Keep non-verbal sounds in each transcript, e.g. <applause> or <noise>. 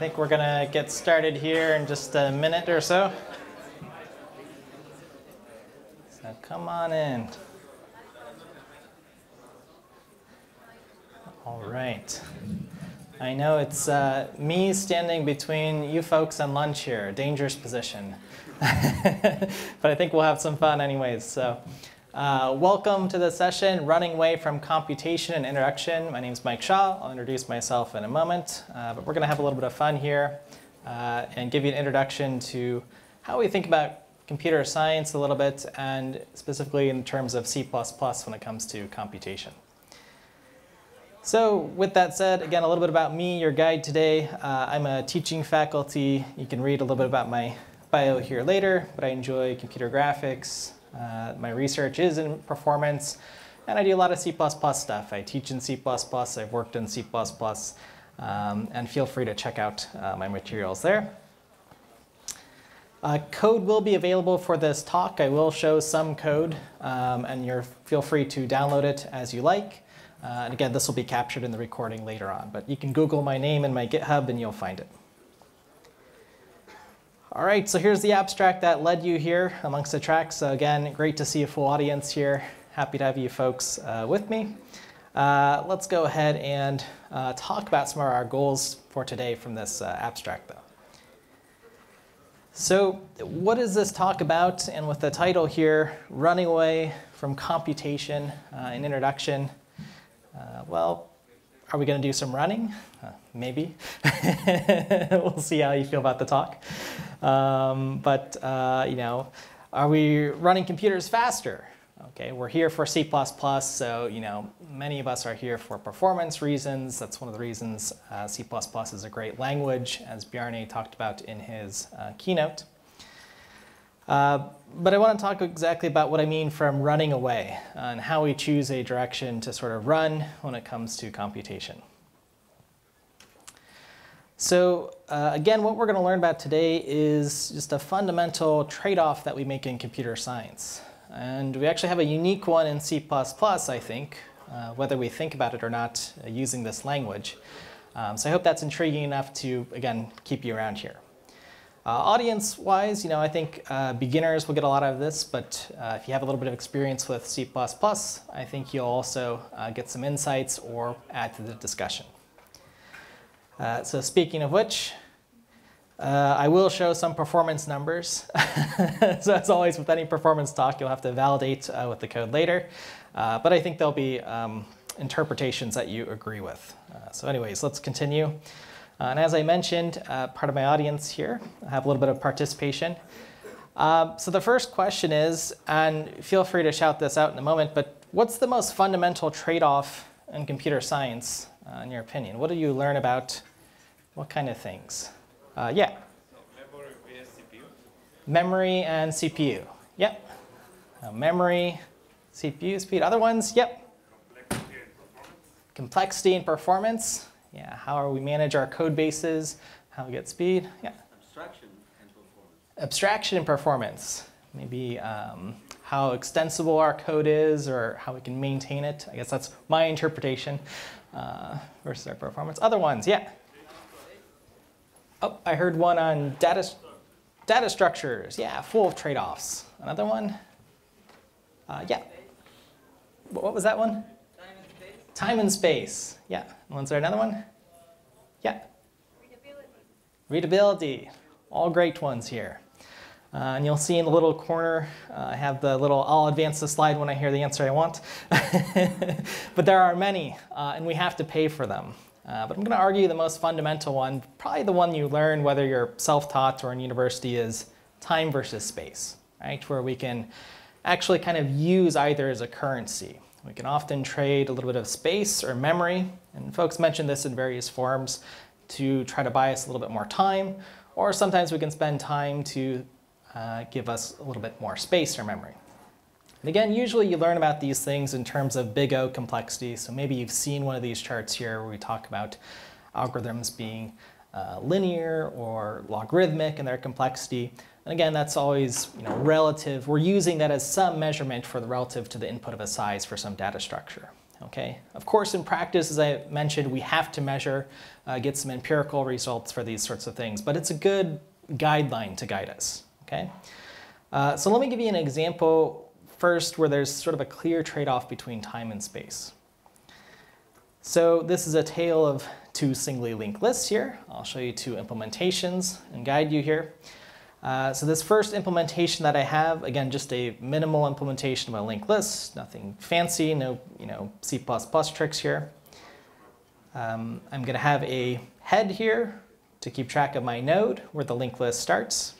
think we're going to get started here in just a minute or so. So come on in. All right. I know it's uh, me standing between you folks and lunch here, a dangerous position. <laughs> but I think we'll have some fun anyways. So. Uh, welcome to the session, Running Away from Computation and Introduction. My name is Mike Shah. I'll introduce myself in a moment, uh, but we're going to have a little bit of fun here uh, and give you an introduction to how we think about computer science a little bit, and specifically in terms of C++ when it comes to computation. So with that said, again, a little bit about me, your guide today. Uh, I'm a teaching faculty. You can read a little bit about my bio here later, but I enjoy computer graphics, uh, my research is in performance, and I do a lot of C++ stuff. I teach in C++, I've worked in C++, um, and feel free to check out uh, my materials there. Uh, code will be available for this talk. I will show some code, um, and you feel free to download it as you like. Uh, and again, this will be captured in the recording later on, but you can Google my name and my GitHub and you'll find it. All right, so here's the abstract that led you here amongst the tracks. So again, great to see a full audience here. Happy to have you folks uh, with me. Uh, let's go ahead and uh, talk about some of our goals for today from this uh, abstract though. So what is this talk about? And with the title here, Running Away from Computation, uh, an introduction. Uh, well, are we going to do some running? Uh, maybe. <laughs> we'll see how you feel about the talk. Um, but, uh, you know, are we running computers faster? Okay, we're here for C++, so, you know, many of us are here for performance reasons. That's one of the reasons uh, C++ is a great language, as Bjarne talked about in his uh, keynote. Uh, but I want to talk exactly about what I mean from running away and how we choose a direction to sort of run when it comes to computation. So uh, again, what we're going to learn about today is just a fundamental trade-off that we make in computer science. And we actually have a unique one in C++, I think, uh, whether we think about it or not uh, using this language. Um, so I hope that's intriguing enough to, again, keep you around here. Uh, Audience-wise, you know, I think uh, beginners will get a lot out of this, but uh, if you have a little bit of experience with C++, I think you'll also uh, get some insights or add to the discussion. Uh, so speaking of which, uh, I will show some performance numbers. <laughs> so as always with any performance talk, you'll have to validate with the code later. but I think there'll be um, interpretations that you agree with. so anyways, let's continue. Uh, and as I mentioned, uh, part of my audience here, I have a little bit of participation. Uh, so the first question is, and feel free to shout this out in a moment, but what's the most fundamental trade-off in computer science, uh, in your opinion? What do you learn about what kind of things? Uh, yeah? memory CPU. Memory and CPU. Yep. Uh, memory, CPU speed. Other ones? Yep. Complexity and performance. Complexity and performance. Yeah, how are we manage our code bases, how we get speed. Yeah. Abstraction and performance. Abstraction and performance. Maybe um, how extensible our code is or how we can maintain it. I guess that's my interpretation uh, versus our performance. Other ones, yeah. Oh, I heard one on data, data structures. Yeah, full of trade-offs. Another one? Uh, yeah. What was that one? Time and space. Yeah. Was there another one? Yeah. Readability. Readability. All great ones here. Uh, and you'll see in the little corner, uh, I have the little, I'll advance the slide when I hear the answer I want. <laughs> but there are many, uh, and we have to pay for them. Uh, but I'm going to argue the most fundamental one, probably the one you learn whether you're self-taught or in university, is time versus space, right? Where we can actually kind of use either as a currency. We can often trade a little bit of space or memory, and folks mention this in various forms, to try to buy us a little bit more time, or sometimes we can spend time to uh, give us a little bit more space or memory. And again, usually you learn about these things in terms of big O complexity, so maybe you've seen one of these charts here where we talk about algorithms being uh, linear or logarithmic in their complexity. And again, that's always you know, relative. We're using that as some measurement for the relative to the input of a size for some data structure. Okay. Of course, in practice, as I mentioned, we have to measure, uh, get some empirical results for these sorts of things, but it's a good guideline to guide us. Okay. Uh, so let me give you an example first where there's sort of a clear trade-off between time and space. So this is a tale of two singly linked lists here. I'll show you two implementations and guide you here. Uh, so this first implementation that I have, again, just a minimal implementation of a linked list, nothing fancy, no you know, C++ tricks here. Um, I'm going to have a head here to keep track of my node where the linked list starts.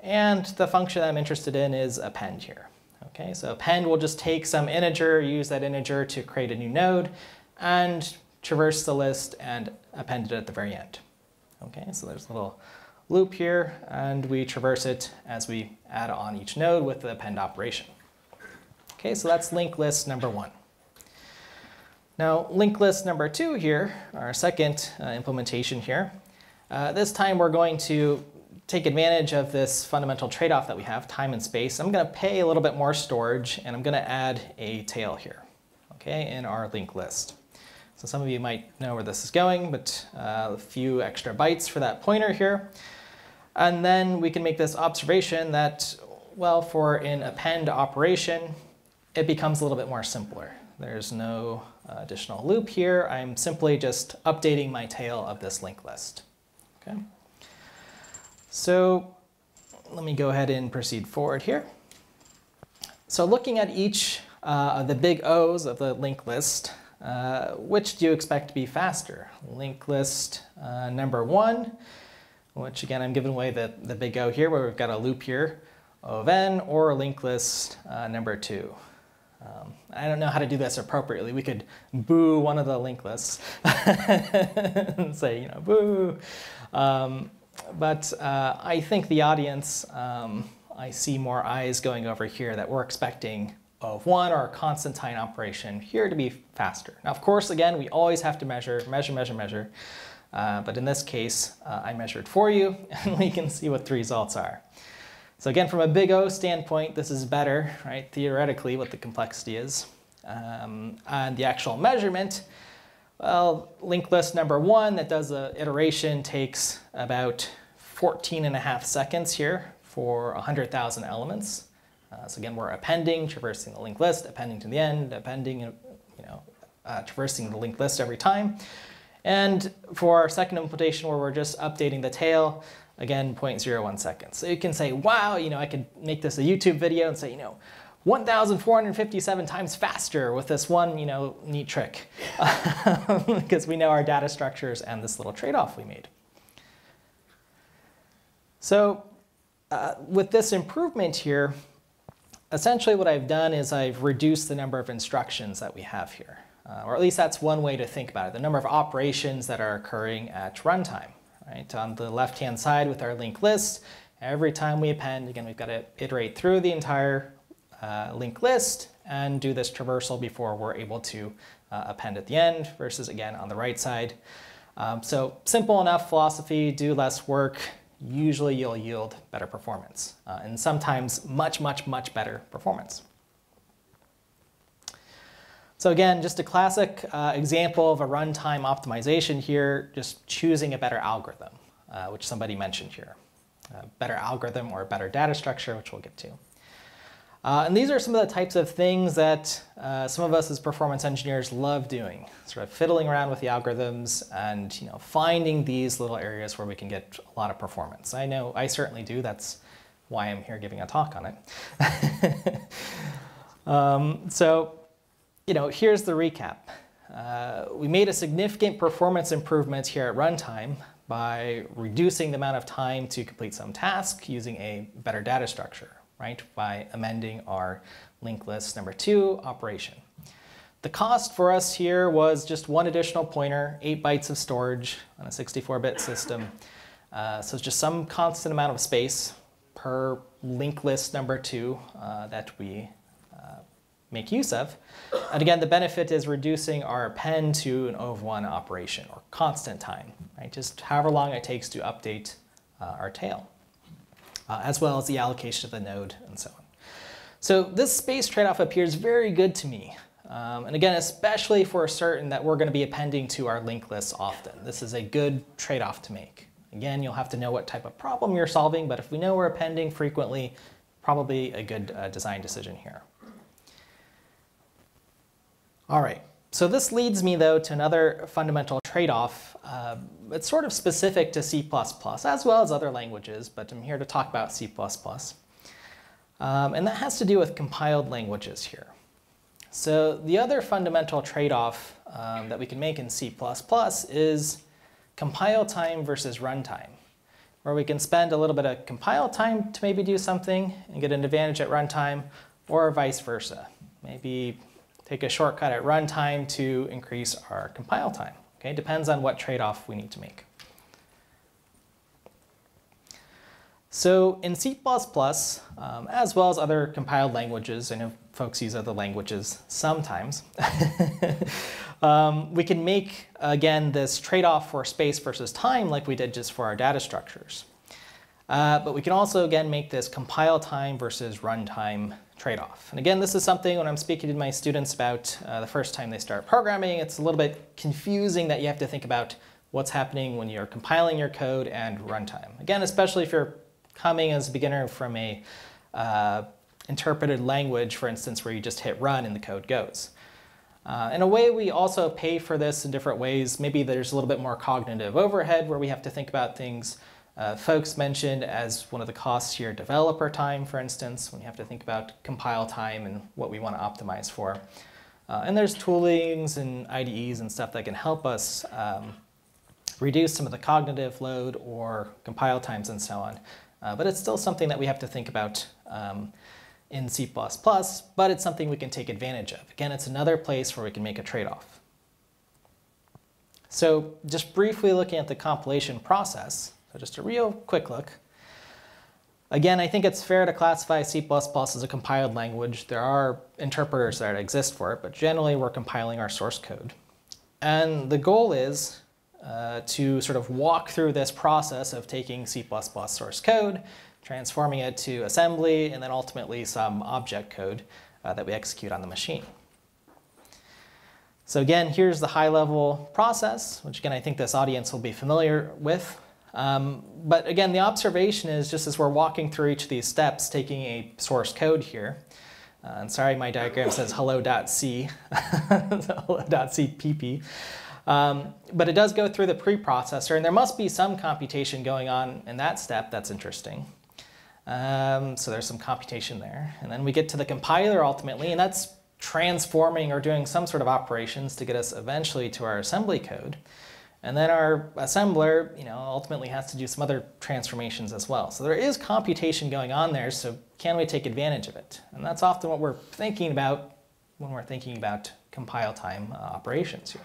And the function that I'm interested in is append here. Okay, so append will just take some integer, use that integer to create a new node, and traverse the list and append it at the very end. Okay, so there's a little loop here, and we traverse it as we add on each node with the append operation. Okay, so that's linked list number one. Now, linked list number two here, our second uh, implementation here, uh, this time we're going to take advantage of this fundamental trade-off that we have, time and space. I'm going to pay a little bit more storage, and I'm going to add a tail here, okay, in our linked list. So some of you might know where this is going, but uh, a few extra bytes for that pointer here. And then we can make this observation that, well, for an append operation, it becomes a little bit more simpler. There's no uh, additional loop here. I'm simply just updating my tail of this linked list. Okay. So let me go ahead and proceed forward here. So looking at each uh, of the big O's of the linked list, uh, which do you expect to be faster? Linked list uh, number one which again, I'm giving away the, the big O here where we've got a loop here of n or linked list uh, number two. Um, I don't know how to do this appropriately. We could boo one of the linked lists <laughs> and say, you know, boo. Um, but uh, I think the audience, um, I see more eyes going over here that we're expecting of one or a constant time operation here to be faster. Now, of course, again, we always have to measure, measure, measure, measure. Uh, but in this case, uh, I measured for you, <laughs> and we can see what the results are. So again, from a big O standpoint, this is better, right? Theoretically, what the complexity is. Um, and the actual measurement, well, linked list number one that does the iteration takes about 14 and a half seconds here for 100,000 elements. Uh, so again, we're appending, traversing the linked list, appending to the end, appending, you know, uh, traversing the linked list every time. And for our second implementation where we're just updating the tail, again, 0.01 seconds. So you can say, wow, you know, I could make this a YouTube video and say, you know, 1,457 times faster with this one, you know, neat trick. <laughs> because we know our data structures and this little trade-off we made. So uh, with this improvement here, essentially what I've done is I've reduced the number of instructions that we have here. Uh, or at least that's one way to think about it, the number of operations that are occurring at runtime. Right? On the left-hand side with our linked list, every time we append, again, we've got to iterate through the entire uh, linked list and do this traversal before we're able to uh, append at the end versus, again, on the right side. Um, so simple enough philosophy, do less work, usually you'll yield better performance, uh, and sometimes much, much, much better performance. So again, just a classic uh, example of a runtime optimization here, just choosing a better algorithm, uh, which somebody mentioned here. A better algorithm or a better data structure, which we'll get to. Uh, and these are some of the types of things that uh, some of us as performance engineers love doing, sort of fiddling around with the algorithms and you know, finding these little areas where we can get a lot of performance. I know I certainly do. That's why I'm here giving a talk on it. <laughs> um, so you know, here's the recap. Uh, we made a significant performance improvement here at runtime by reducing the amount of time to complete some task using a better data structure, right? By amending our linked list number two operation. The cost for us here was just one additional pointer, eight bytes of storage on a 64-bit system. Uh, so it's just some constant amount of space per linked list number two uh, that we make use of. And again, the benefit is reducing our append to an O of 1 operation, or constant time, right? just however long it takes to update uh, our tail, uh, as well as the allocation of the node and so on. So this space trade-off appears very good to me. Um, and again, especially if we're certain that we're going to be appending to our linked lists often. This is a good trade-off to make. Again, you'll have to know what type of problem you're solving, but if we know we're appending frequently, probably a good uh, design decision here. All right, so this leads me though to another fundamental trade-off. Uh, it's sort of specific to C++ as well as other languages, but I'm here to talk about C++. Um, and that has to do with compiled languages here. So the other fundamental trade-off um, that we can make in C++ is compile time versus runtime, where we can spend a little bit of compile time to maybe do something and get an advantage at runtime, or vice versa. Maybe take a shortcut at runtime to increase our compile time. Okay, depends on what trade-off we need to make. So in C++, um, as well as other compiled languages, I know folks use other languages sometimes, <laughs> um, we can make, again, this trade-off for space versus time like we did just for our data structures. Uh, but we can also, again, make this compile time versus runtime trade-off. And again, this is something when I'm speaking to my students about uh, the first time they start programming, it's a little bit confusing that you have to think about what's happening when you're compiling your code and runtime. Again, especially if you're coming as a beginner from a uh, interpreted language, for instance, where you just hit run and the code goes. Uh, in a way, we also pay for this in different ways. Maybe there's a little bit more cognitive overhead where we have to think about things. Uh, folks mentioned as one of the costs here, developer time, for instance, when you have to think about compile time and what we want to optimize for. Uh, and there's toolings and IDEs and stuff that can help us um, reduce some of the cognitive load or compile times and so on. Uh, but it's still something that we have to think about um, in C++, but it's something we can take advantage of. Again, it's another place where we can make a trade-off. So just briefly looking at the compilation process, so just a real quick look. Again, I think it's fair to classify C++ as a compiled language. There are interpreters that exist for it, but generally we're compiling our source code. And the goal is uh, to sort of walk through this process of taking C++ source code transforming it to assembly, and then ultimately some object code uh, that we execute on the machine. So again, here's the high-level process, which again, I think this audience will be familiar with. Um, but again, the observation is just as we're walking through each of these steps, taking a source code here, uh, and sorry, my diagram says hello.c, <laughs> hello.cpp. Um, but it does go through the preprocessor, and there must be some computation going on in that step that's interesting. Um, so there's some computation there. And then we get to the compiler ultimately, and that's transforming or doing some sort of operations to get us eventually to our assembly code. And then our assembler, you know, ultimately has to do some other transformations as well. So there is computation going on there, so can we take advantage of it? And that's often what we're thinking about when we're thinking about compile time uh, operations here.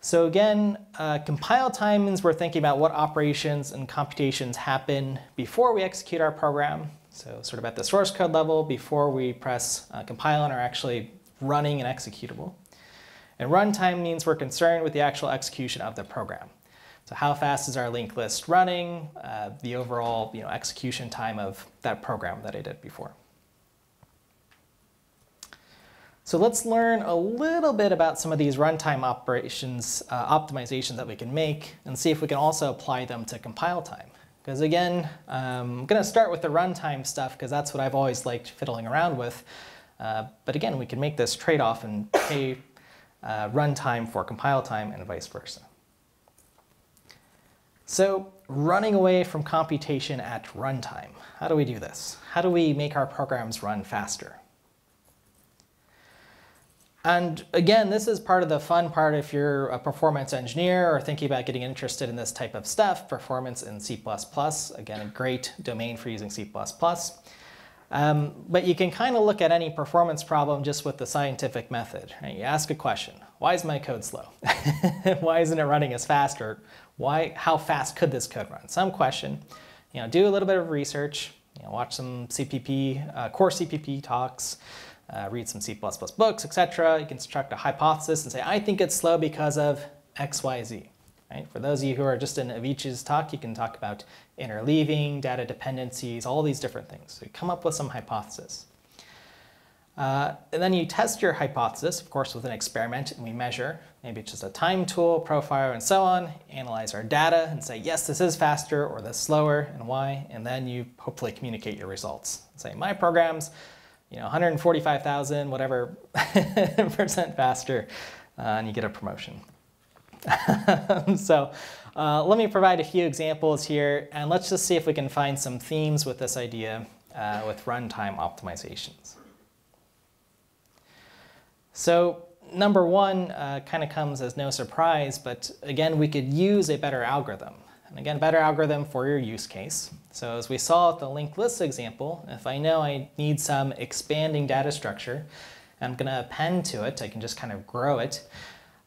So again, uh, compile time means we're thinking about what operations and computations happen before we execute our program. So sort of at the source code level before we press uh, compile and are actually running an executable. And runtime means we're concerned with the actual execution of the program. So how fast is our linked list running, uh, the overall you know, execution time of that program that I did before. So let's learn a little bit about some of these runtime operations, uh, optimizations that we can make, and see if we can also apply them to compile time. Because again, um, I'm going to start with the runtime stuff because that's what I've always liked fiddling around with. Uh, but again, we can make this trade-off and pay uh, runtime for compile time and vice versa. So running away from computation at runtime. How do we do this? How do we make our programs run faster? And again, this is part of the fun part if you're a performance engineer or thinking about getting interested in this type of stuff, performance in C++. Again, a great domain for using C++. Um, but you can kind of look at any performance problem just with the scientific method. Right? You ask a question, why is my code slow? <laughs> why isn't it running as fast? Or why, how fast could this code run? Some question. You know, do a little bit of research, you know, watch some CPP, uh, core CPP talks, uh, read some C++ books, etc. You can construct a hypothesis and say, I think it's slow because of X, Y, Z. Right? For those of you who are just in Avicii's talk, you can talk about interleaving, data dependencies, all these different things. So you come up with some hypothesis. Uh, and then you test your hypothesis, of course, with an experiment, and we measure, maybe it's just a time tool, profile, and so on, analyze our data and say, yes, this is faster or this slower, and why, and then you hopefully communicate your results. Say, my program's you know, 145,000, whatever <laughs> percent faster, uh, and you get a promotion. <laughs> so uh, let me provide a few examples here, and let's just see if we can find some themes with this idea uh, with runtime optimizations. So number one uh, kind of comes as no surprise, but again, we could use a better algorithm. And again, better algorithm for your use case. So as we saw with the linked list example, if I know I need some expanding data structure, I'm going to append to it, I can just kind of grow it,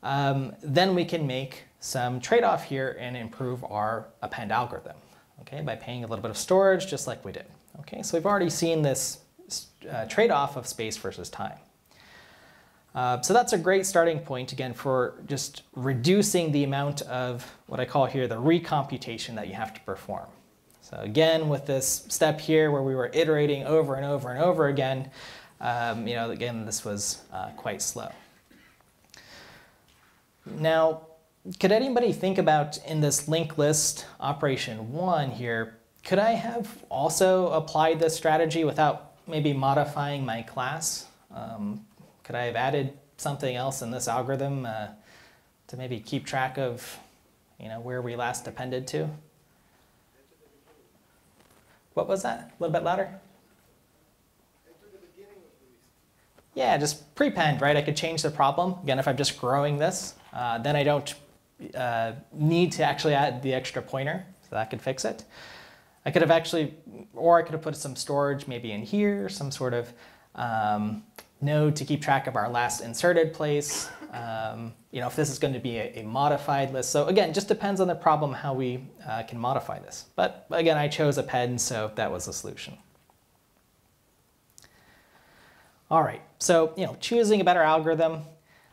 um, then we can make some trade-off here and improve our append algorithm, okay, by paying a little bit of storage just like we did. Okay, so we've already seen this uh, trade-off of space versus time. Uh, so that's a great starting point, again, for just reducing the amount of what I call here the recomputation that you have to perform. So again, with this step here where we were iterating over and over and over again, um, you know, again, this was uh, quite slow. Now, could anybody think about in this linked list operation one here, could I have also applied this strategy without maybe modifying my class? Um, could I have added something else in this algorithm uh, to maybe keep track of you know, where we last appended to? What was that? A little bit louder? Yeah, just prepend, right? I could change the problem. Again, if I'm just growing this, uh, then I don't uh, need to actually add the extra pointer, so that could fix it. I could have actually, or I could have put some storage maybe in here, some sort of um, node to keep track of our last inserted place. Um, you know, if this is going to be a, a, modified list. So again, just depends on the problem how we uh, can modify this. But again, I chose append, so that was the solution. All right, so you know, choosing a better algorithm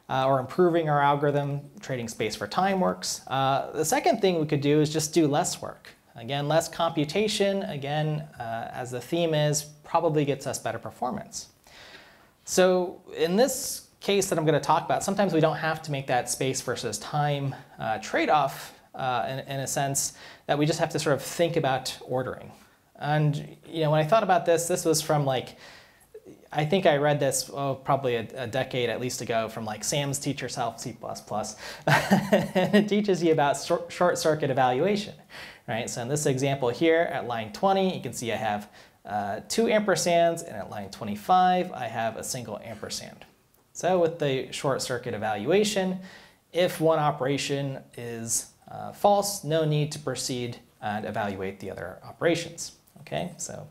uh, or improving our algorithm, trading space for time works. Uh, the second thing we could do is just do less work. Again, less computation, again, uh, as the theme is, probably gets us better performance. So in this case that I'm going to talk about, sometimes we don't have to make that space versus time uh, trade-off uh, in, in a sense that we just have to sort of think about ordering. And you know, when I thought about this, this was from like I think I read this oh, probably a, a, decade at least ago from like Sam's Teach Yourself C++. <laughs> it teaches you about short circuit evaluation, right? So in this example here at line 20, you can see I have uh, two ampersands, and at line 25, I have a single ampersand. So with the short circuit evaluation, if one operation is uh, false, no need to proceed and evaluate the other operations. Okay, so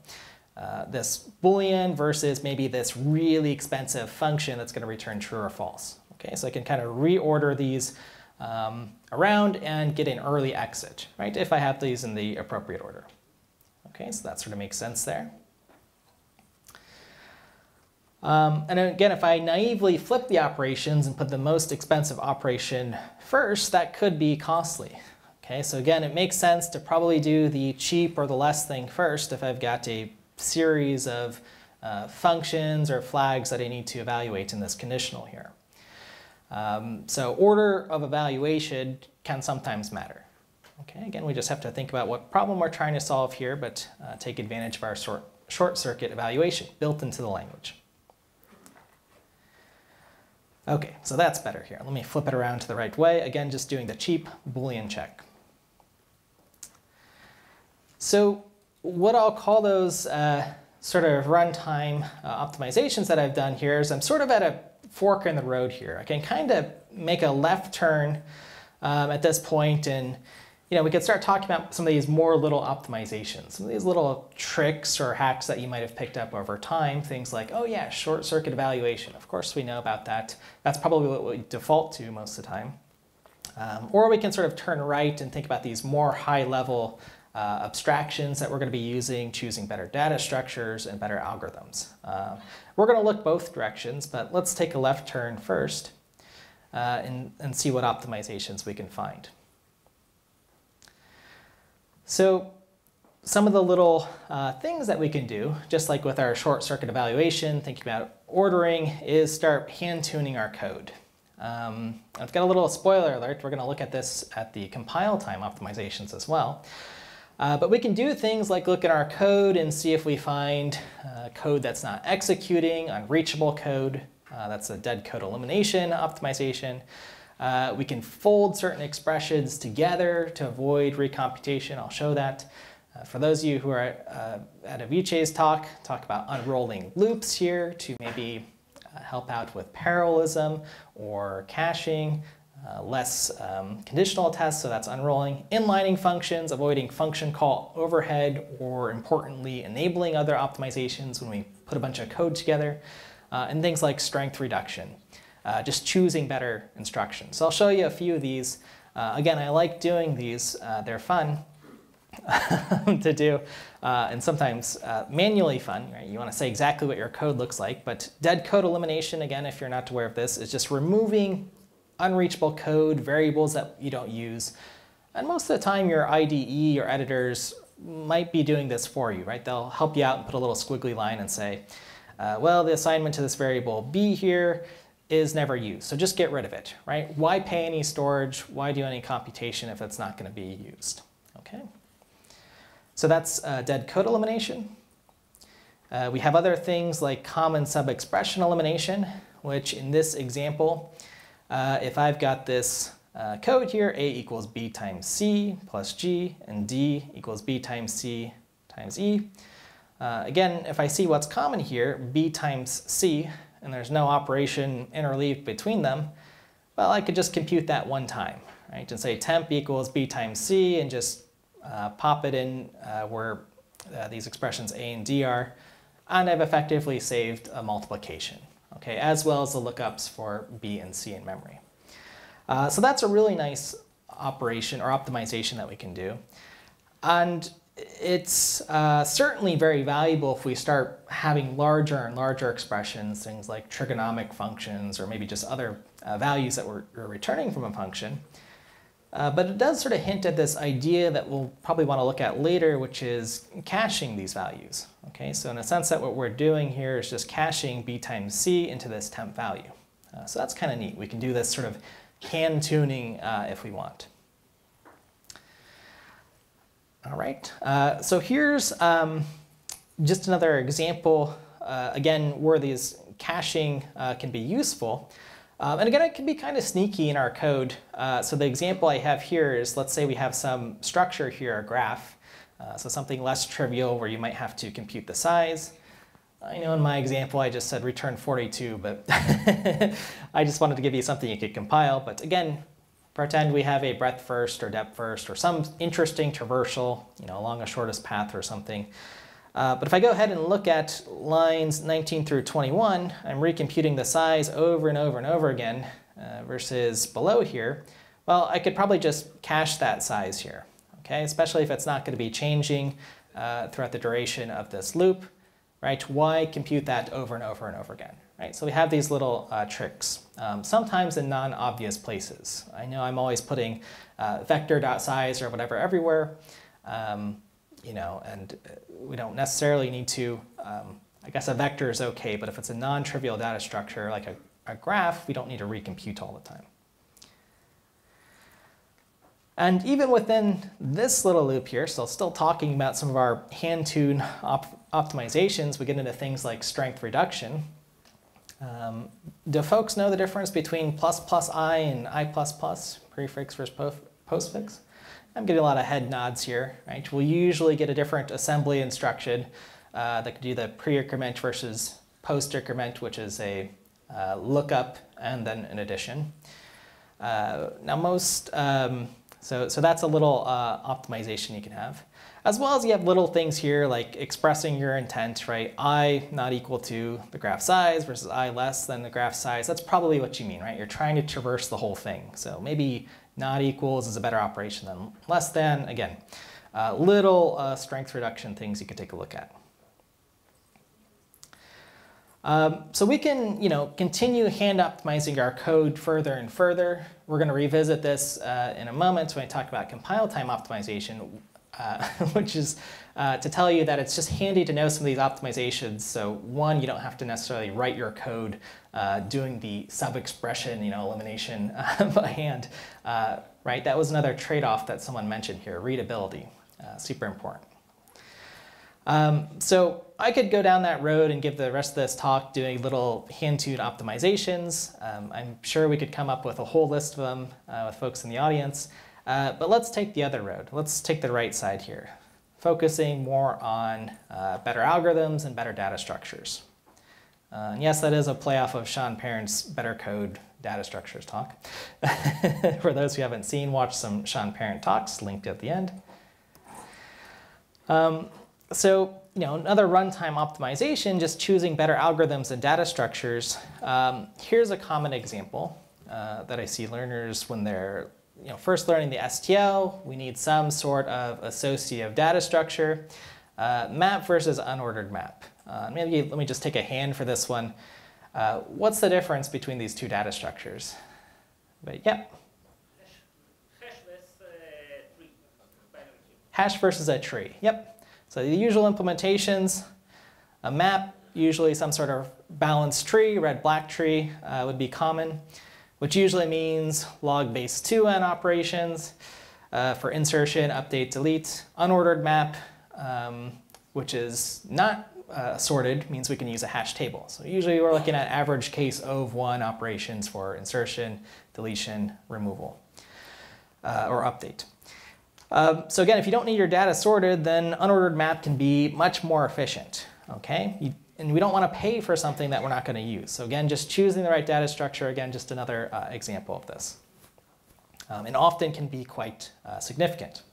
uh, this boolean versus maybe this really expensive function that's going to return true or false. Okay, so I can kind of reorder these um, around and get an early exit, right, if I have these in the appropriate order. Okay, so that sort of makes sense there. Um, and again, if I naively flip the operations and put the most expensive operation first, that could be costly. Okay, so again, it makes sense to probably do the cheap or the less thing first if I've got a series of uh, functions or flags that I need to evaluate in this conditional here. Um, so order of evaluation can sometimes matter. Okay, again, we just have to think about what problem we're trying to solve here, but uh, take advantage of our short, short circuit evaluation built into the language. Okay, so that's better here. Let me flip it around to the right way. Again, just doing the cheap Boolean check. So what I'll call those uh, sort of runtime uh, optimizations that I've done here is I'm sort of at a fork in the road here. I can kind of make a left turn um, at this point and you know, we could start talking about some of these more little optimizations, some of these little tricks or hacks that you might have picked up over time, things like, oh yeah, short circuit evaluation. Of course we know about that. That's probably what we default to most of the time. Um, or we can sort of turn right and think about these more high level uh, abstractions that we're going to be using, choosing better data structures and better algorithms. Uh, we're going to look both directions, but let's take a left turn first uh, and, and see what optimizations we can find. So some of the little uh, things that we can do, just like with our short circuit evaluation, thinking about ordering is start hand tuning our code. Um, I've got a little spoiler alert. We're going to look at this at the compile time optimizations as well. Uh, but we can do things like look at our code and see if we find uh, code that's not executing, unreachable code. Uh, that's a dead code elimination optimization. Uh, we can fold certain expressions together to avoid recomputation. I'll show that. Uh, for those of you who are uh, at Avice's talk, talk about unrolling loops here to maybe help out with parallelism or caching, uh, less um, conditional tests, so that's unrolling, inlining functions, avoiding function call overhead, or importantly, enabling other optimizations when we put a bunch of code together, uh, and things like strength reduction, uh, just choosing better instructions. So I'll show you a few of these. Uh, again, I like doing these, uh, they're fun <laughs> to do, and sometimes manually fun. Right? You want to say exactly what your code looks like, but dead code elimination, again, if you're not aware of this, is just removing unreachable code, variables that you don't use. And most of the time your IDE or editors might be doing this for you, right? They'll help you out and put a little squiggly line and say, uh, well, the assignment to this variable b here is never used, so just get rid of it, right? Why pay any storage? Why do any computation if it's not going to be used? Okay. So that's uh, dead code elimination. Uh, we have other things like common sub-expression elimination, which in this example uh, if I've got this uh, code here, A equals B times C plus G, and D equals B times C times E. Uh, again, if I see what's common here, B times C, and there's no operation interleaved between them, well, I could just compute that one time, right? And say temp equals B times C, and just uh, pop it in uh, where uh, these expressions A and D are, and I've effectively saved a multiplication okay, as well as the lookups for B and C in memory. Uh, so that's a really nice operation or optimization that we can do. And it's uh, certainly very valuable if we start having larger and larger expressions, things like trigonomic functions or maybe just other uh, values that we're, we're, returning from a function. Uh, but it does sort of hint at this idea that we'll probably want to look at later, which is caching these values. Okay, so in a sense that what we're doing here is just caching b times c into this temp value. Uh, so that's kind of neat. We can do this sort of hand tuning uh, if we want. All right, uh, so here's um, just another example, uh, again, where these caching uh, can be useful. Um, and again, it can be kind of sneaky in our code. Uh, so the example I have here is, let's say we have some structure here, a graph. Uh, so something less trivial where you might have to compute the size. I know in my example I just said return 42, but <laughs> I just wanted to give you something you could compile. But again, pretend we have a breadth first or depth first or some interesting traversal, you know, along a shortest path or something. Uh, but if I go ahead and look at lines 19 through 21, I'm recomputing the size over and over and over again uh, versus below here. Well, I could probably just cache that size here, okay? Especially if it's not going to be changing uh, throughout the duration of this loop, right? Why compute that over and over and over again, right? So we have these little uh, tricks, um, sometimes in non-obvious places. I know I'm always putting uh, vector.size or whatever everywhere. Um, you know, and uh, we don't necessarily need to, um, I guess a vector is okay, but if it's a non-trivial data structure like a, a graph, we don't need to recompute all the time. And even within this little loop here, so still talking about some of our hand-tuned op optimizations, we get into things like strength reduction. Um, do folks know the difference between plus plus i and i plus plus, prefix versus postfix? I'm getting a lot of head nods here, right? We'll usually get a different assembly instruction uh, that could do the pre-increment versus post-increment, which is a uh, lookup and then an addition. Uh, now most, um, so, so that's a little uh, optimization you can have. As well as you have little things here like expressing your intent, right? I not equal to the graph size versus I less than the graph size. That's probably what you mean, right? You're trying to traverse the whole thing. So maybe not equals is a better operation than less than. Again, uh, little uh, strength reduction things you could take a look at. Um, so we can, you know, continue hand optimizing our code further and further. We're going to revisit this uh, in a moment when I talk about compile time optimization, uh, <laughs> which is uh, to tell you that it's just handy to know some of these optimizations. So one, you don't have to necessarily write your code uh, doing the sub-expression, you know, elimination <laughs> uh, by hand, uh, right? That was another trade-off that someone mentioned here, readability, super important. Um, so I could go down that road and give the rest of this talk doing little hand-tuned optimizations. Um, I'm sure we could come up with a whole list of them uh, with folks in the audience. Uh, but let's take the other road. Let's take the right side here, focusing more on uh, better algorithms and better data structures. Uh, and yes, that is a playoff of Sean Parent's Better Code Data Structures talk. <laughs> For those who haven't seen, watch some Sean Parent talks linked at the end. Um, so, you know, another runtime optimization, just choosing better algorithms and data structures. Um, here's a common example uh, that I see learners when they're you know, first learning the STL, we need some sort of associative data structure. Uh, map versus unordered map. Uh, maybe let me just take a hand for this one. Uh, what's the difference between these two data structures? But yeah. Hash, hash versus. A tree. Yep. So the usual implementations, a map, usually some sort of balanced tree, red-black tree uh, would be common, which usually means log base 2n operations uh, for insertion, update, delete. Unordered map, um, which is not uh, sorted, means we can use a hash table. So usually we're looking at average case of one operations for insertion, deletion, removal, uh, or update. Um, so again, if you don't need your data sorted, then unordered map can be much more efficient, okay? You, and we don't want to pay for something that we're not going to use. So again, just choosing the right data structure, again, just another uh, example of this. Um, and often can be quite uh, significant.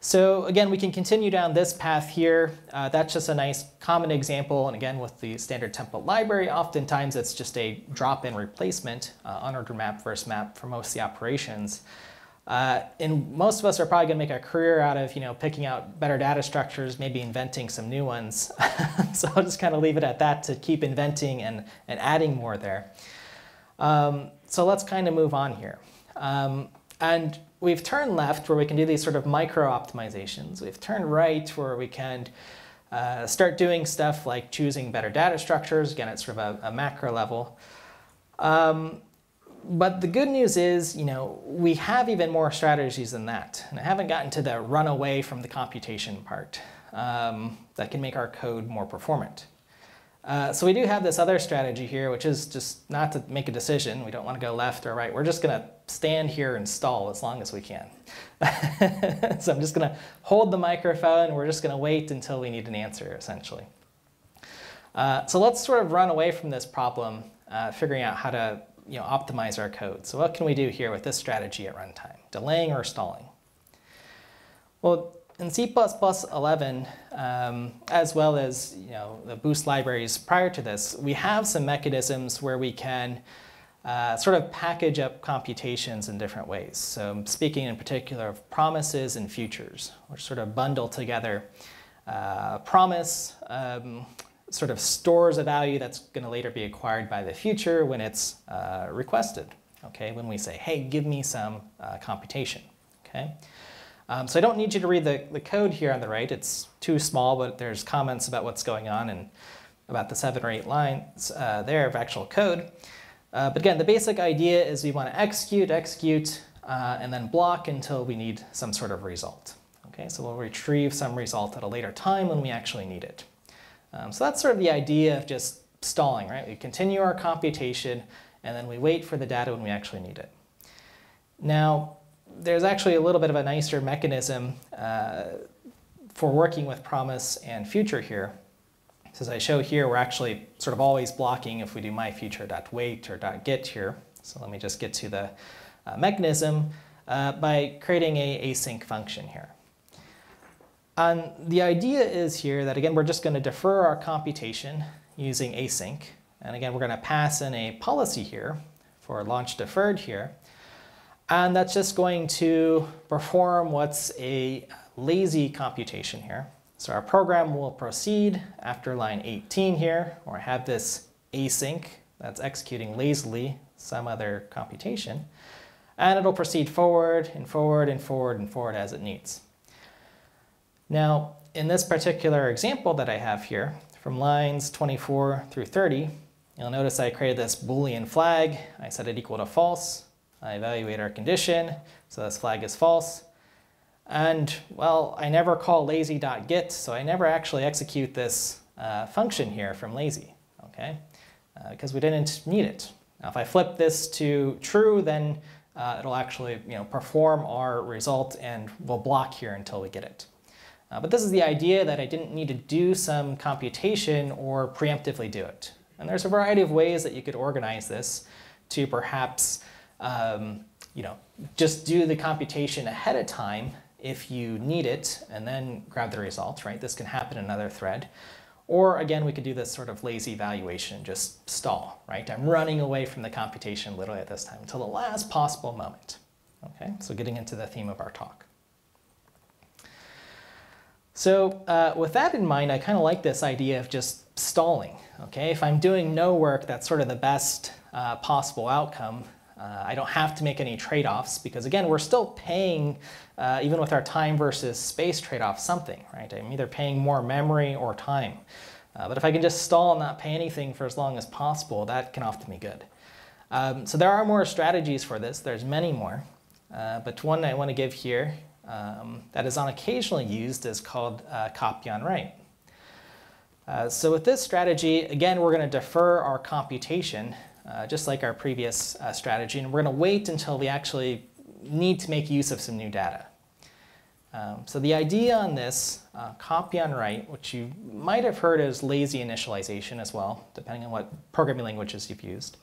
So again, we can continue down this path here. Uh, that's just a nice common example. And again, with the standard template library, oftentimes it's just a drop-in replacement, uh, unordered map versus map for most of the operations. Uh, and most of us are probably going to make a career out of, you know, picking out better data structures, maybe inventing some new ones. <laughs> so I'll just kind of leave it at that to keep inventing and, and adding more there. Um, so let's kind of move on here. Um, and we've turned left where we can do these sort of micro optimizations. We've turned right where we can uh, start doing stuff like choosing better data structures. Again, it's sort of a, a macro level. Um, but the good news is, you know, we have even more strategies than that. And I haven't gotten to the run away from the computation part um, that can make our code more performant. Uh, so we do have this other strategy here, which is just not to make a decision. We don't want to go left or right. We're just going to stand here and stall as long as we can. <laughs> so I'm just going to hold the microphone. We're just going to wait until we need an answer, essentially. Uh, so let's sort of run away from this problem, uh, figuring out how to you know, optimize our code. So what can we do here with this strategy at runtime? Delaying or stalling? Well, in C++ 11, um, as well as you know, the Boost libraries prior to this, we have some mechanisms where we can uh, sort of package up computations in different ways. So speaking in particular of promises and futures, which sort of bundle together uh, promise, um, sort of stores a value that's going to later be acquired by the future when it's uh, requested. Okay, when we say, hey, give me some uh, computation. Okay. Um, so I don't need you to read the, the code here on the right. It's too small, but there's comments about what's going on and about the seven or eight lines uh, there of actual code. Uh, but again, the basic idea is we want to execute, execute, uh, and then block until we need some sort of result. Okay, so we'll retrieve some result at a later time when we actually need it. Um, so that's sort of the idea of just stalling, right? We continue our computation, and then we wait for the data when we actually need it. Now, there's actually a little bit of a nicer mechanism uh, for working with promise and future here. So as I show here, we're actually sort of always blocking if we do myfuture.wait or .get here. So let me just get to the uh, mechanism uh, by creating a async function here. And the idea is here that, again, we're just going to defer our computation using async. And again, we're going to pass in a policy here for launch deferred here. And that's just going to perform what's a lazy computation here. So our program will proceed after line 18 here, or have this async that's executing lazily some other computation. And it'll proceed forward and forward and forward and forward as it needs. Now, in this particular example that I have here, from lines 24 through 30, you'll notice I created this Boolean flag. I set it equal to false. I evaluate our condition, so this flag is false. And, well, I never call lazy.get, so I never actually execute this uh, function here from lazy, okay? Because uh, we didn't need it. Now, if I flip this to true, then uh, it'll actually you know, perform our result and we'll block here until we get it. Uh, but this is the idea that I didn't need to do some computation or preemptively do it. And there's a variety of ways that you could organize this to perhaps um, you know, just do the computation ahead of time if you need it and then grab the result, right? This can happen in another thread. Or again, we could do this sort of lazy evaluation, just stall, right? I'm running away from the computation literally at this time until the last possible moment. Okay, so getting into the theme of our talk. So uh, with that in mind, I kind of like this idea of just stalling. Okay, if I'm doing no work, that's sort of the best uh, possible outcome. Uh, I don't have to make any trade-offs because again, we're still paying, uh, even with our time versus space trade-off, something, right? I'm either paying more memory or time. Uh, but if I can just stall and not pay anything for as long as possible, that can often be good. Um, so there are more strategies for this. There's many more. Uh, but one I want to give here um, that is unoccasionally used is called uh, copy on write. Uh, so with this strategy, again, we're going to defer our computation uh, just like our previous uh, strategy. And we're going to wait until we actually need to make use of some new data. Um, so the idea on this, uh, copy on write, which you might have heard as lazy initialization as well, depending on what programming languages you've used.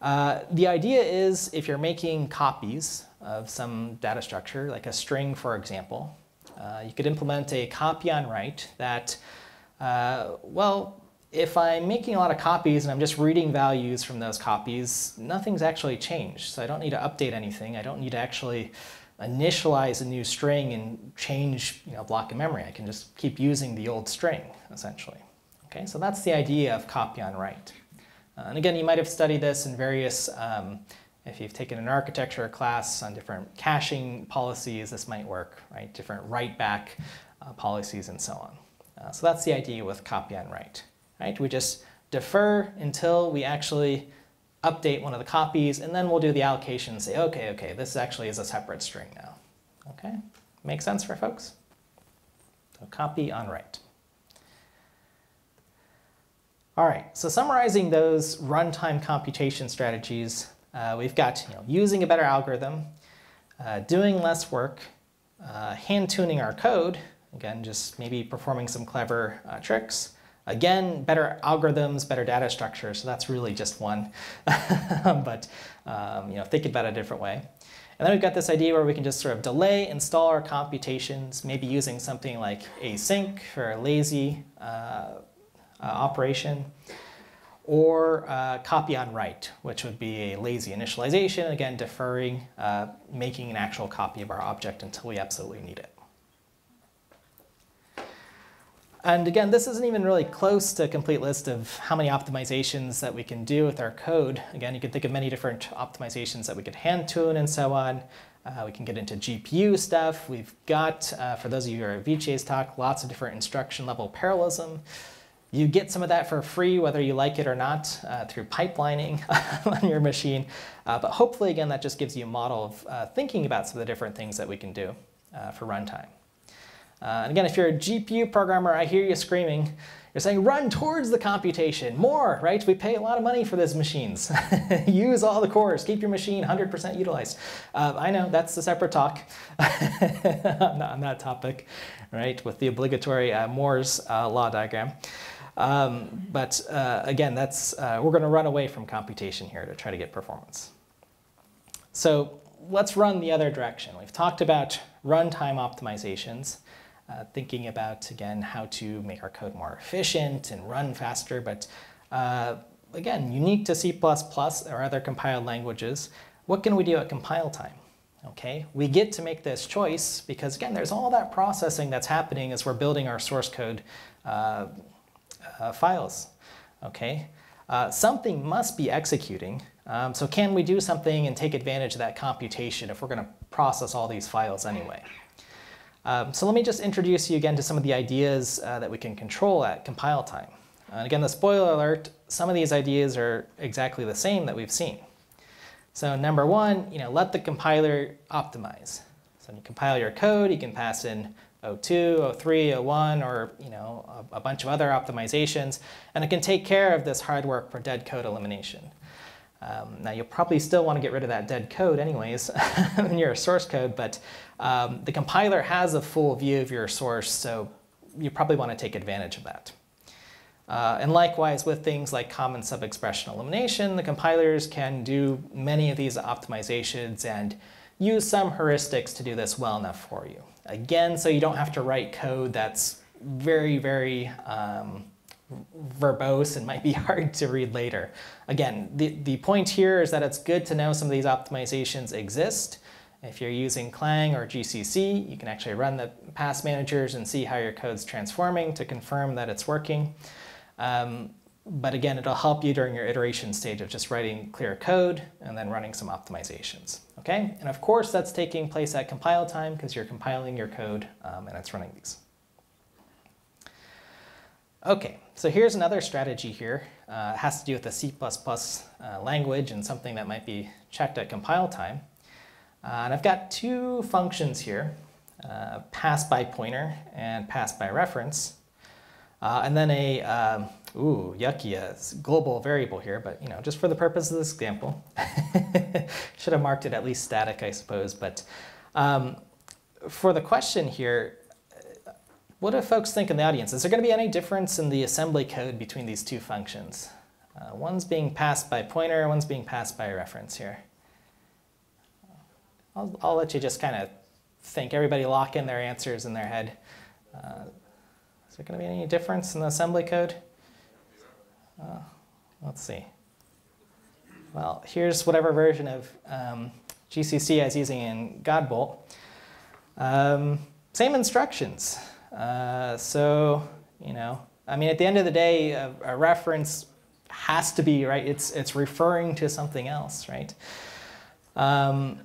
Uh, the idea is if you're making copies of some data structure, like a string, for example, uh, you could implement a copy on write that, uh, well, if I'm making a lot of copies and I'm just reading values from those copies, nothing's actually changed. So I don't need to update anything. I don't need to actually initialize a new string and change you know, block of memory. I can just keep using the old string, essentially. Okay, so that's the idea of copy on write. Uh, and again, you might have studied this in various, um, if you've taken an architecture class on different caching policies, this might work, right? Different write back uh, policies and so on. Uh, so that's the idea with copy on write right? We just defer until we actually update one of the copies, and then we'll do the allocation and say, okay, okay, this actually is a separate string now. Okay, make sense for folks? So copy on write. All right, so summarizing those runtime computation strategies, uh, we've got you know, using a better algorithm, uh, doing less work, uh, hand tuning our code, again, just maybe performing some clever uh, tricks, Again, better algorithms, better data structure, so that's really just one. <laughs> but um, you know, think about it a different way. And then we've got this idea where we can just sort of delay, install our computations, maybe using something like async or lazy uh, operation, or uh, copy on write, which would be a lazy initialization, again, deferring, uh, making an actual copy of our object until we absolutely need it. And again, this isn't even really close to a complete list of how many optimizations that we can do with our code. Again, you can think of many different optimizations that we could hand tune and so on. Uh, we can get into GPU stuff. We've got, uh, for those of you who are at Vice's talk, lots of different instruction level parallelism. You get some of that for free, whether you like it or not, uh, through pipelining <laughs> on your machine. Uh, but hopefully, again, that just gives you a model of uh, thinking about some of the different things that we can do uh, for runtime. Uh, and again, if you're a GPU programmer, I hear you screaming. You're saying, run towards the computation, more, right? We pay a lot of money for these machines. <laughs> Use all the cores, keep your machine 100% utilized. Uh, I know, that's a separate talk <laughs> on, that topic, right? With the obligatory Moore's law diagram. Um, but uh, again, that's, uh, we're gonna run away from computation here to try to get performance. So let's run the other direction. We've talked about runtime optimizations uh, thinking about, again, how to make our code more efficient and run faster. But uh, again, unique to C++ or other compiled languages, what can we do at compile time? Okay, we get to make this choice because again, there's all that processing that's happening as we're building our source code uh, files. Okay, uh, something must be executing. Um, so can we do something and take advantage of that computation if we're going to process all these files anyway? Um, so let me just introduce you again to some of the ideas uh, that we can control at compile time. And again, the spoiler alert, some of these ideas are exactly the same that we've seen. So number one, you know, let the compiler optimize. So when you compile your code, you can pass in 02, 03, 01, or you know, a, a bunch of other optimizations, and it can take care of this hard work for dead code elimination. Um, now you'll probably still want to get rid of that dead code anyways <laughs> in your source code, but um, the compiler has a full view of your source, so you probably want to take advantage of that. Uh, and likewise with things like common sub-expression elimination, the compilers can do many of these optimizations and use some heuristics to do this well enough for you. Again, so you don't have to write code that's very, very um, verbose and <laughs> might be hard to read later. Again, the, the point here is that it's good to know some of these optimizations exist. If you're using Clang or GCC, you can actually run the pass managers and see how your code's transforming to confirm that it's working. Um, but again, it'll help you during your iteration stage of just writing clear code and then running some optimizations. Okay, and of course that's taking place at compile time because you're compiling your code um, and it's running these. Okay, so here's another strategy here. Uh, it has to do with the C++ uh, language and something that might be checked at compile time. Uh, and I've got two functions here, uh, pass by pointer and pass by reference. Uh, and then a, um, ooh, yucky, a global variable here, but you know, just for the purpose of this example. <laughs> Should have marked it at least static, I suppose. But um, for the question here, what do folks think in the audience? Is there going to be any difference in the assembly code between these two functions? Uh, one's being passed by pointer, one's being passed by reference here. I'll, I'll let you just kind of think. Everybody lock in their answers in their head. Uh, is there going to be any difference in the assembly code? Uh, let's see. Well, here's whatever version of um, GCC I was using in Godbolt. Um, same instructions. Uh, so, you know, I mean, at the end of the day, a, a, reference has to be, right? It's, it's referring to something else, right? Um,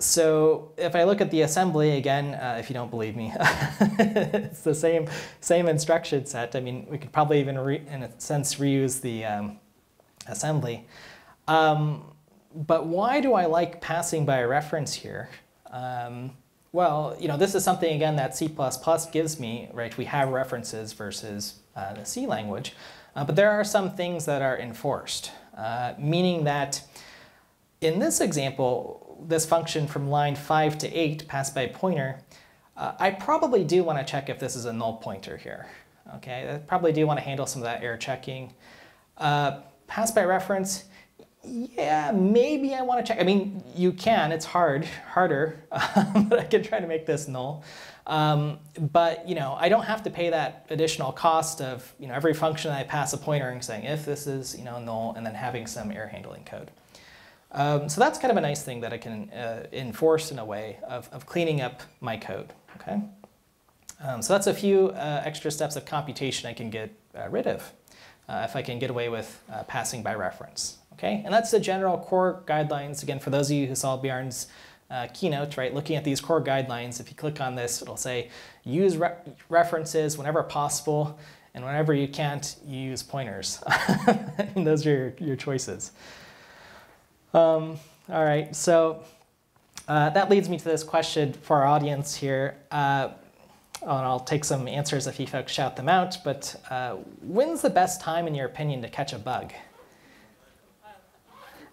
so if I look at the assembly again, uh, if you don't believe me, <laughs> it's the same same instruction set. I mean, we could probably even, in a sense, reuse the um, assembly. Um, but why do I like passing by a reference here? Um, well, you know, this is something again that C++ gives me, right? We have references versus uh, the C language, uh, but there are some things that are enforced, uh, meaning that in this example, this function from line 5 to 8 passed by pointer, uh, I probably do want to check if this is a null pointer here. Okay, I probably do want to handle some of that error checking. Uh, pass by reference, yeah, maybe I want to check. I mean, you can, it's hard, harder, <laughs> but I can try to make this null. Um, but, you know, I don't have to pay that additional cost of, you know, every function I pass a pointer and saying if this is, you know, null and then having some error handling code. Um, so that's kind of a nice thing that I can uh, enforce in a way of, of cleaning up my code, okay? Um, so that's a few uh, extra steps of computation I can get uh, rid of uh, if I can get away with uh, passing by reference, okay? And that's the general core guidelines. Again, for those of you who saw Bjarne's uh, keynote, right, looking at these core guidelines, if you click on this, it'll say use re references whenever possible, and whenever you can't, you use pointers. <laughs> those are your, your choices. Um, all right, so uh, that leads me to this question for our audience here. Uh, and I'll take some answers if you folks shout them out, but uh, when's the best time, in your opinion, to catch a bug?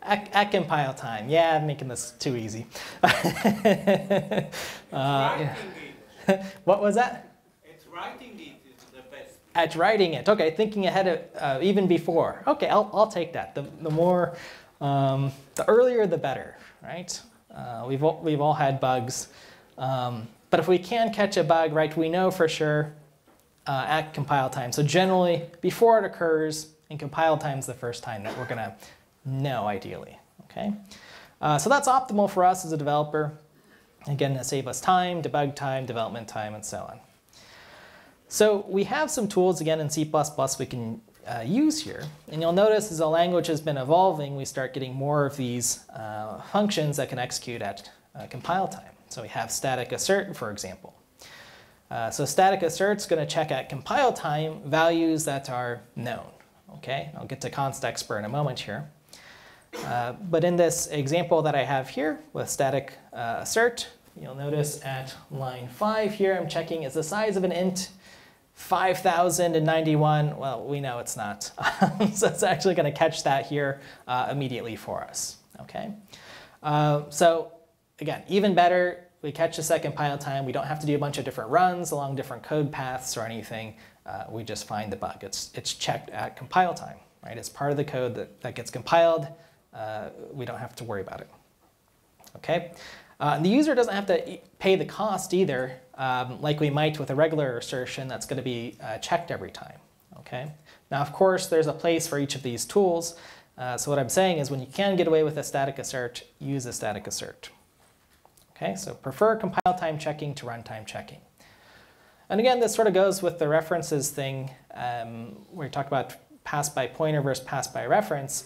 At, at compile time. Yeah, I'm making this too easy. <laughs> uh, <laughs> what was that? It's writing it is the best. At writing it. Okay, thinking ahead of uh, even before. Okay, I'll, I'll take that. The, the more um, the earlier, the better, right? Uh, we've, all, we've all had bugs. Um, but if we can catch a bug, right, we know for sure uh, at compile time. So generally, before it occurs, in compile time is the first time that we're going to know, ideally. Okay, uh, So that's optimal for us as a developer. Again, to save us time, debug time, development time, and so on. So we have some tools, again, in C++ we can uh, use here. And you'll notice as the language has been evolving, we start getting more of these uh, functions that can execute at uh, compile time. So we have static assert, for example. Uh, so static assert's going to check at compile time values that are known. Okay, I'll get to const expr in a moment here. Uh, but in this example that I have here with static uh, assert, you'll notice at line 5 here, I'm checking is the size of an int 5,091? Well, we know it's not. <laughs> so it's actually going to catch that here uh, immediately for us. Okay. Uh, so again, even better, we catch this at compile time. We don't have to do a bunch of different runs along different code paths or anything. Uh, we just find the bug. It's, it's checked at compile time. Right? It's part of the code that, that gets compiled. Uh, we don't have to worry about it. Okay. Uh, the user doesn't have to pay the cost either, um, like we might with a regular assertion that's going to be uh, checked every time. Okay. Now, of course, there's a place for each of these tools. Uh, so what I'm saying is when you can get away with a static assert, use a static assert. Okay, so prefer compile time checking to runtime checking. And again, this sort of goes with the references thing um, where we talk about pass by pointer versus pass by reference,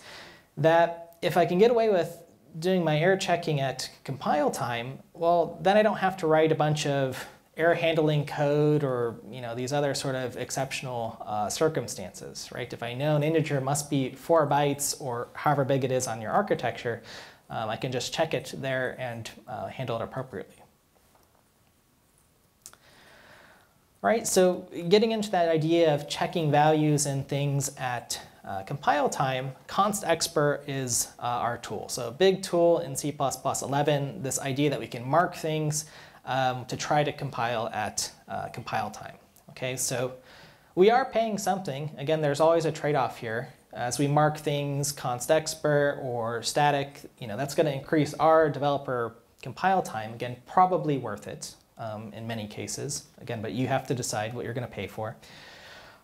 that if I can get away with doing my error checking at compile time, well, then I don't have to write a bunch of error handling code or you know these other sort of exceptional uh, circumstances, right? If I know an integer must be four bytes or however big it is on your architecture, um, I can just check it there and uh, handle it appropriately. Right, so getting into that idea of checking values and things at uh, compile time, const expr is uh, our tool. So a big tool in C++ 11, this idea that we can mark things um, to try to compile at uh, compile time. Okay, so we are paying something. Again, there's always a trade-off here. As we mark things const expr or static, you know, that's going to increase our developer compile time. Again, probably worth it um, in many cases. Again, but you have to decide what you're going to pay for.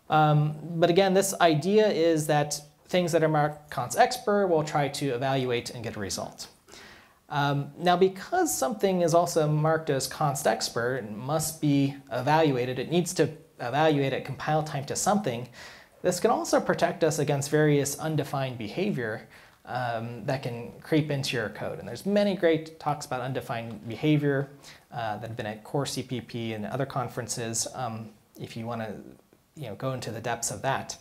Um, but again, this idea is that things that are marked const expr will try to evaluate and get a result. Um, now, because something is also marked as const expr and must be evaluated, it needs to evaluate at compile time to something. This can also protect us against various undefined behavior um, that can creep into your code. And there's many great talks about undefined behavior uh, that have been at Core CPP and other conferences. Um, if you want to you know, go into the depths of that.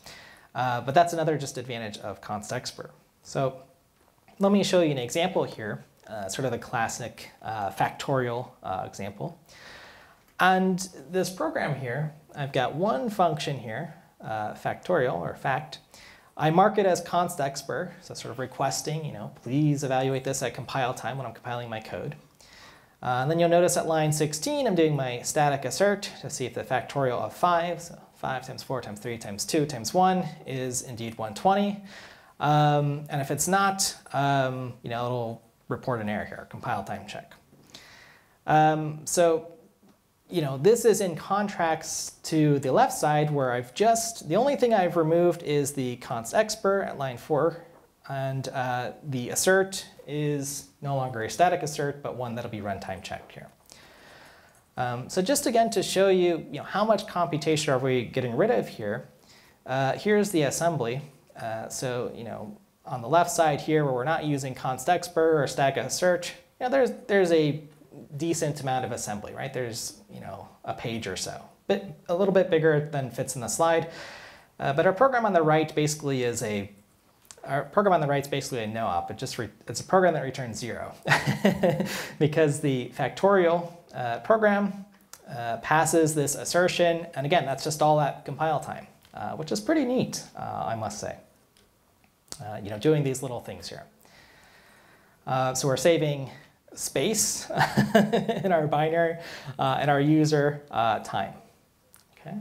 Uh, but that's another just advantage of const expr. So let me show you an example here, uh, sort of the classic uh, factorial uh, example. And this program here, I've got one function here, uh, factorial or fact. I mark it as const expr, so sort of requesting, you know, please evaluate this at compile time when I'm compiling my code. Uh, and then you'll notice at line 16, I'm doing my static assert to see if the factorial of 5, so 5 times 4 times 3 times 2 times 1 is indeed 120. Um, and if it's not, um, you know, it'll report an error here, compile time check. Um, so, you know, this is in contrast to the left side where I've just, the only thing I've removed is the const expr at line 4. And uh, the assert is no longer a static assert, but one that'll be runtime checked here. Um, so just again to show you, you know, how much computation are we getting rid of here, uh, here's the assembly. Uh, so you know, on the left side here where we're not using const expr or assert, you know, there's, there's a decent amount of assembly, right? There's you know, a page or so, but a little bit bigger than fits in the slide. Uh, but our program on the right basically is a our program on the right is basically a no-op. It just it's a program that returns zero <laughs> because the factorial uh, program uh, passes this assertion, and again, that's just all at compile time, uh, which is pretty neat, uh, I must say. Uh, you know, doing these little things here. Uh, so we're saving space <laughs> in our binary and our user time. Okay.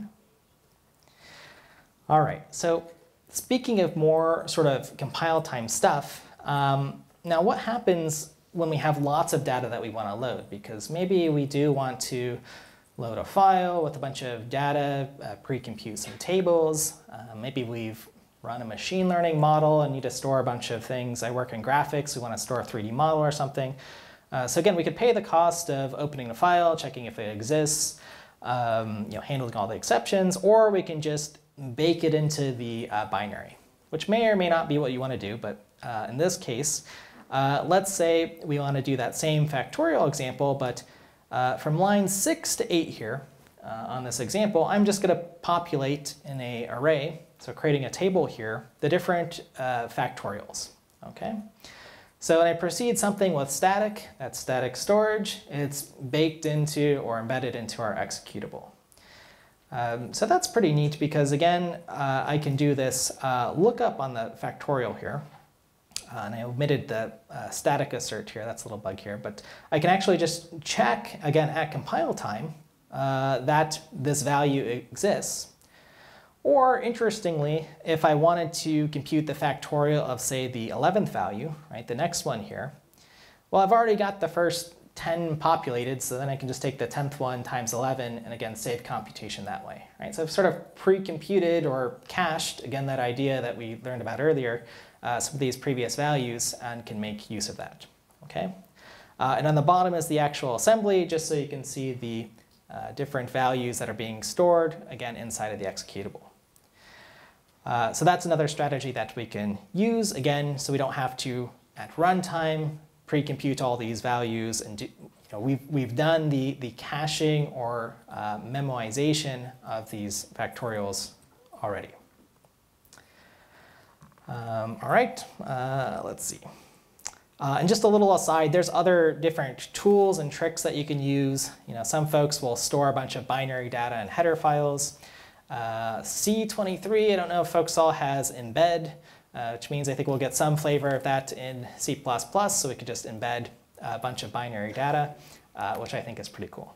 All right. So speaking of more sort of compile time stuff, um, now what happens when we have lots of data that we want to load, because maybe we do want to load a file with a bunch of data, uh, pre-compute some tables. Uh, maybe we've run a machine learning model and need to store a bunch of things. I work in graphics, we want to store a 3D model or something. Uh, so again, we could pay the cost of opening the file, checking if it exists, um, you know, handling all the exceptions, or we can just bake it into the uh, binary, which may or may not be what you want to do, but uh, in this case, uh, let's say we want to do that same factorial example, but uh, from line 6 to 8 here, uh, on this example, I'm just going to populate in array, so creating a table here, the different uh, factorials. Okay. So when I proceed something with static, that's static storage, it's baked into or embedded into our executable. Um, so that's pretty neat because again, uh, I can do this uh, lookup on the factorial here. Uh, and I omitted the uh, static assert here, that's a little bug here, but I can actually just check again at compile time uh, that this value exists. Or interestingly, if I wanted to compute the factorial of say the 11th value, right, the next one here, well, I've already got the first 10 populated, so then I can just take the 10th one times 11 and again save computation that way, right? So I've sort of pre-computed or cached, again, that idea that we learned about earlier, uh, some of these previous values and can make use of that, okay? Uh, and on the bottom is the actual assembly, just so you can see the uh, different values that are being stored, again, inside of the executable. Uh, so that's another strategy that we can use, again, so we don't have to, at runtime, pre-compute all these values. And do, you know, we've, we've done the, the caching or uh, memoization of these factorials already. Um, all right, uh, let's see. Uh, and just a little aside, there's other different tools and tricks that you can use. You know, some folks will store a bunch of binary data in header files. Uh, C23, I don't know if folks all has embed, uh, which means I think we'll get some flavor of that in C++, so we could just embed a bunch of binary data, uh, which I think is pretty cool.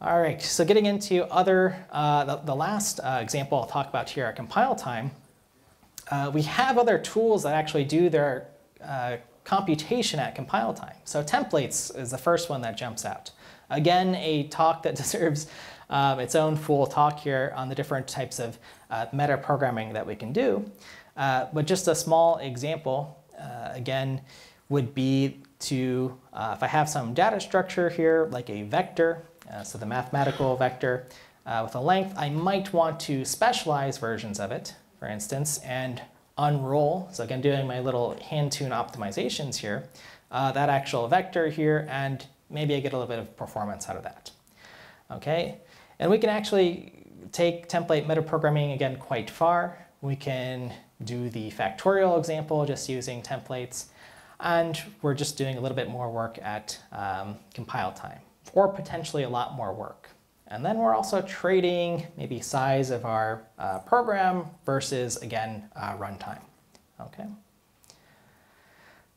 All right, so getting into other, uh, the, the, last uh, example I'll talk about here at compile time, uh, we have other tools that actually do their computation at compile time. So templates is the first one that jumps out. Again, a talk that <laughs> deserves um, its own full talk here on the different types of uh, meta programming that we can do. Uh, but just a small example, uh, again, would be to, uh, if I have some data structure here, like a vector, uh, so the mathematical vector uh, with a length, I might want to specialize versions of it, for instance, and unroll, so again, doing my little hand tune optimizations here, that actual vector here, and maybe I get a little bit of performance out of that. Okay, and we can actually take template metaprogramming again quite far. We can do the factorial example just using templates. And we're just doing a little bit more work at um, compile time, or potentially a lot more work. And then we're also trading maybe size of our uh, program versus, again, uh, runtime. Okay.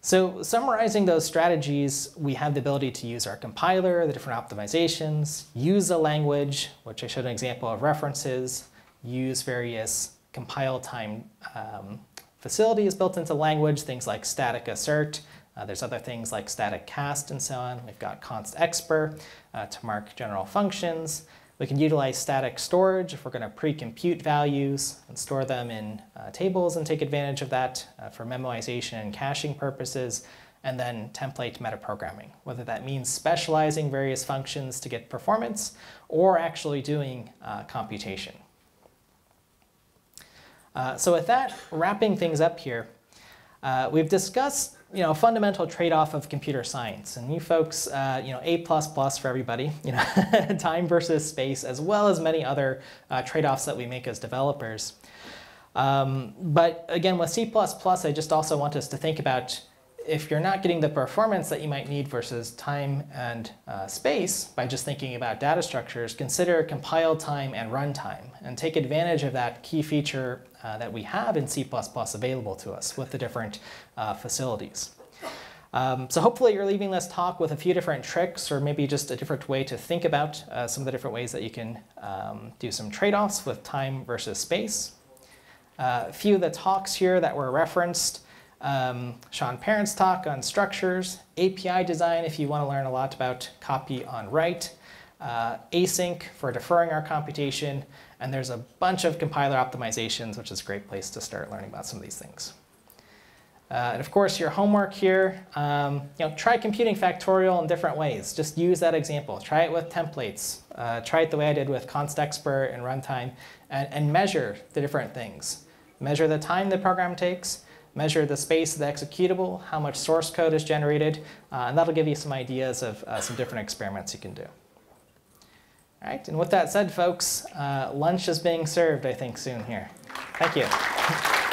So summarizing those strategies, we have the ability to use our compiler, the different optimizations, use a language, which I showed an example of references, use various compile time um, facilities built into language, things like static assert. Uh, there's other things like static cast and so on. We've got const expr uh, to mark general functions. We can utilize static storage if we're going to pre-compute values and store them in uh, tables and take advantage of that uh, for memoization and caching purposes, and then template metaprogramming, whether that means specializing various functions to get performance or actually doing uh, computation. Uh, so with that, wrapping things up here, uh, we've discussed you know, a fundamental trade-off of computer science. And you folks, uh, you know, A++ plus for everybody, you know, <laughs> time versus space, as well as many other uh, trade-offs that we make as developers. Um, but again, with C++, I just also want us to think about if you're not getting the performance that you might need versus time and uh, space by just thinking about data structures, consider compile time and runtime and take advantage of that key feature uh, that we have in C++ available to us with the different uh, facilities. Um, so hopefully you're leaving this talk with a few different tricks or maybe just a different way to think about uh, some of the different ways that you can um, do some trade-offs with time versus space. Uh, a few of the talks here that were referenced um, Sean Parent's talk on structures, API design if you want to learn a lot about copy on write, uh, async for deferring our computation, and there's a bunch of compiler optimizations, which is a great place to start learning about some of these things. Uh, and of course, your homework here, um, you know, try computing factorial in different ways. Just use that example. Try it with templates. Uh, try it the way I did with const expr and runtime, and, and measure the different things. Measure the time the program takes, measure the space of the executable, how much source code is generated, uh, and that'll give you some ideas of uh, some different experiments you can do. All right, and with that said, folks, uh, lunch is being served, I think, soon here. Thank you.